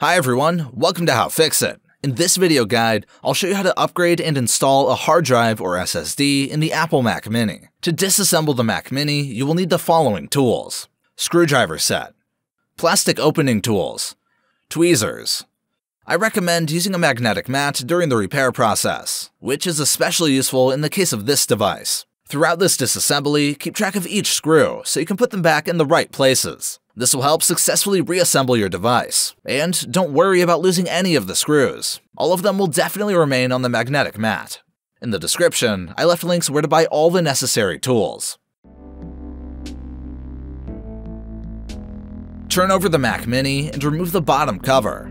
Hi everyone, welcome to How Fix It. In this video guide, I'll show you how to upgrade and install a hard drive or SSD in the Apple Mac Mini. To disassemble the Mac Mini, you will need the following tools. Screwdriver set, plastic opening tools, tweezers. I recommend using a magnetic mat during the repair process, which is especially useful in the case of this device. Throughout this disassembly, keep track of each screw so you can put them back in the right places. This will help successfully reassemble your device. And don't worry about losing any of the screws. All of them will definitely remain on the magnetic mat. In the description, I left links where to buy all the necessary tools. Turn over the Mac Mini and remove the bottom cover.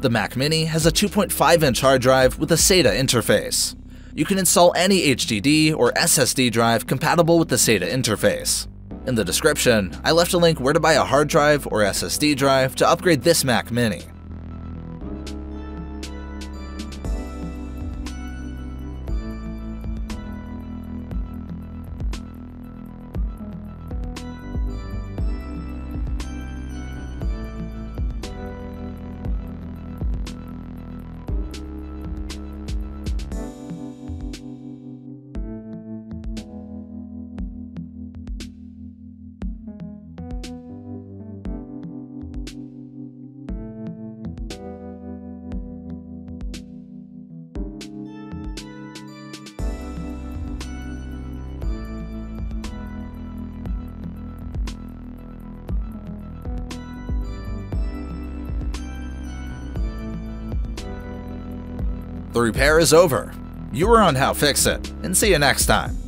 The Mac Mini has a 2.5 inch hard drive with a SATA interface. You can install any HDD or SSD drive compatible with the SATA interface. In the description, I left a link where to buy a hard drive or SSD drive to upgrade this Mac Mini. The repair is over. You were on How Fix It, and see you next time.